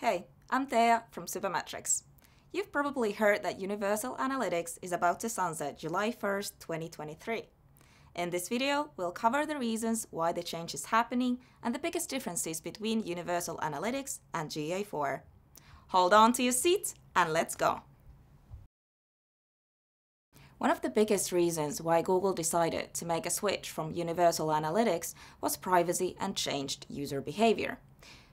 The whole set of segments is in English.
Hey, I'm Thea from Supermetrics. You've probably heard that Universal Analytics is about to sunset July 1st, 2023. In this video, we'll cover the reasons why the change is happening and the biggest differences between Universal Analytics and GA4. Hold on to your seat and let's go. One of the biggest reasons why Google decided to make a switch from Universal Analytics was privacy and changed user behavior.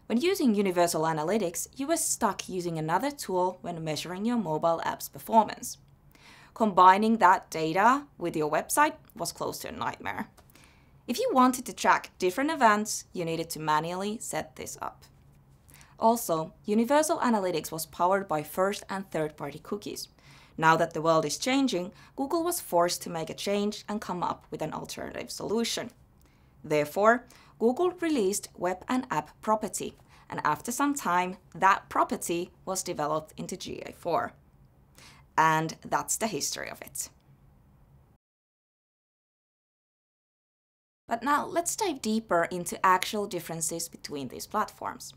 When using Universal Analytics, you were stuck using another tool when measuring your mobile app's performance. Combining that data with your website was close to a nightmare. If you wanted to track different events, you needed to manually set this up. Also, Universal Analytics was powered by first and third party cookies. Now that the world is changing, Google was forced to make a change and come up with an alternative solution. Therefore, Google released Web and App Property, and after some time, that property was developed into GA4. And that's the history of it. But now let's dive deeper into actual differences between these platforms.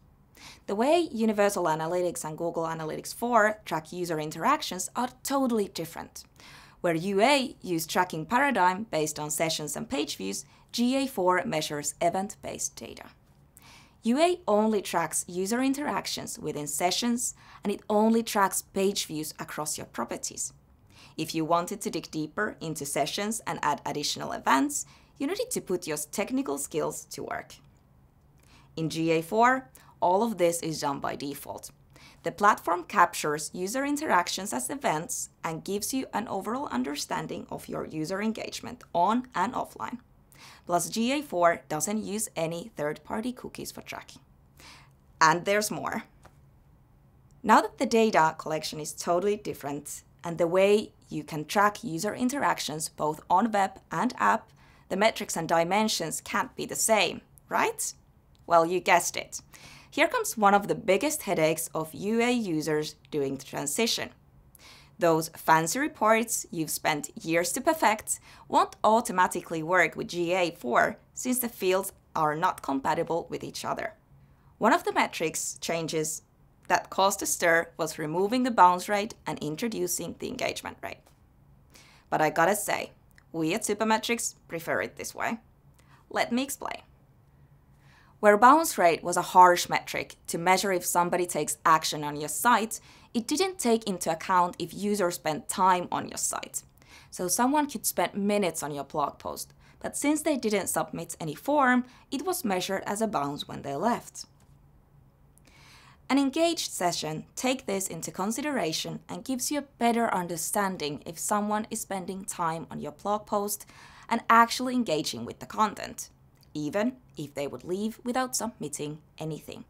The way Universal Analytics and Google Analytics 4 track user interactions are totally different. Where UA use tracking paradigm based on sessions and page views, GA4 measures event-based data. UA only tracks user interactions within sessions, and it only tracks page views across your properties. If you wanted to dig deeper into sessions and add additional events, you needed to put your technical skills to work. In GA4, all of this is done by default. The platform captures user interactions as events and gives you an overall understanding of your user engagement on and offline. Plus, GA4 doesn't use any third party cookies for tracking. And there's more. Now that the data collection is totally different and the way you can track user interactions both on web and app, the metrics and dimensions can't be the same, right? Well, you guessed it. Here comes one of the biggest headaches of UA users doing the transition. Those fancy reports you've spent years to perfect won't automatically work with GA4 since the fields are not compatible with each other. One of the metrics changes that caused a stir was removing the bounce rate and introducing the engagement rate. But I gotta say, we at Supermetrics prefer it this way. Let me explain. Where bounce rate was a harsh metric to measure if somebody takes action on your site, it didn't take into account if users spent time on your site. So someone could spend minutes on your blog post, but since they didn't submit any form, it was measured as a bounce when they left. An engaged session takes this into consideration and gives you a better understanding if someone is spending time on your blog post and actually engaging with the content even if they would leave without submitting anything.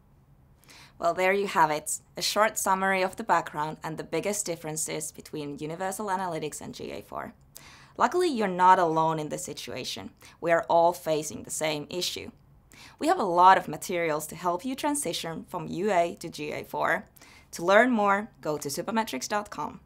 Well, there you have it, a short summary of the background and the biggest differences between Universal Analytics and GA4. Luckily, you're not alone in this situation. We are all facing the same issue. We have a lot of materials to help you transition from UA to GA4. To learn more, go to supermetrics.com.